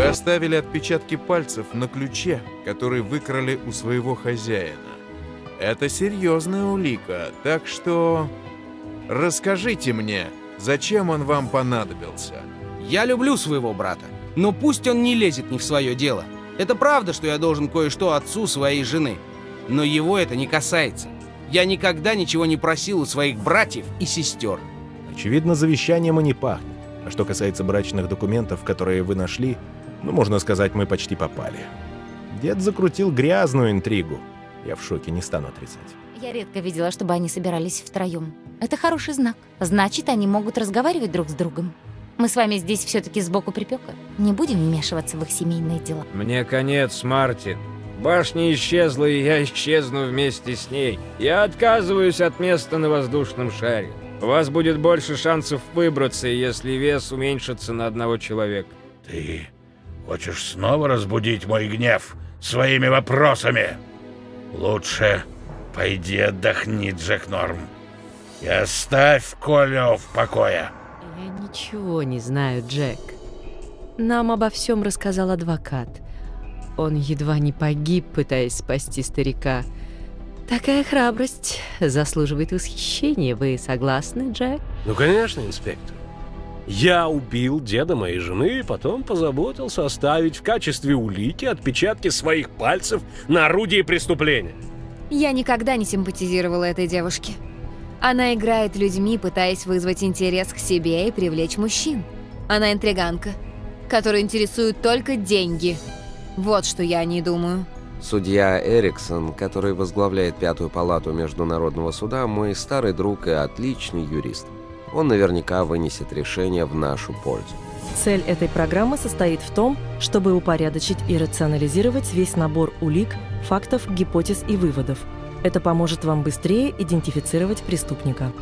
оставили отпечатки пальцев на ключе, который выкрали у своего хозяина. Это серьезная улика, так что... Расскажите мне, зачем он вам понадобился? Я люблю своего брата, но пусть он не лезет не в свое дело. Это правда, что я должен кое-что отцу своей жены, но его это не касается. Я никогда ничего не просил у своих братьев и сестер. Очевидно, завещанием и не пахнет. А что касается брачных документов, которые вы нашли, ну, можно сказать, мы почти попали. Дед закрутил грязную интригу. Я в шоке, не стану отрицать. Я редко видела, чтобы они собирались втроем. Это хороший знак. Значит, они могут разговаривать друг с другом. Мы с вами здесь все-таки сбоку припека. Не будем вмешиваться в их семейные дела. Мне конец, Мартин. Башня исчезла, и я исчезну вместе с ней. Я отказываюсь от места на воздушном шаре. У вас будет больше шансов выбраться, если вес уменьшится на одного человека. Ты хочешь снова разбудить мой гнев своими вопросами? Лучше пойди отдохни, Джек Норм. И оставь Колю в покое. Я ничего не знаю, Джек. Нам обо всем рассказал адвокат. Он едва не погиб, пытаясь спасти старика. Такая храбрость заслуживает восхищения. Вы согласны, Джек? Ну, конечно, инспектор. Я убил деда моей жены и потом позаботился оставить в качестве улики отпечатки своих пальцев на орудии преступления. Я никогда не симпатизировала этой девушке. Она играет людьми, пытаясь вызвать интерес к себе и привлечь мужчин. Она интриганка, которую интересуют только деньги. Вот что я о ней думаю. Судья Эриксон, который возглавляет Пятую палату Международного суда, мой старый друг и отличный юрист. Он наверняка вынесет решение в нашу пользу. Цель этой программы состоит в том, чтобы упорядочить и рационализировать весь набор улик, фактов, гипотез и выводов. Это поможет вам быстрее идентифицировать преступника.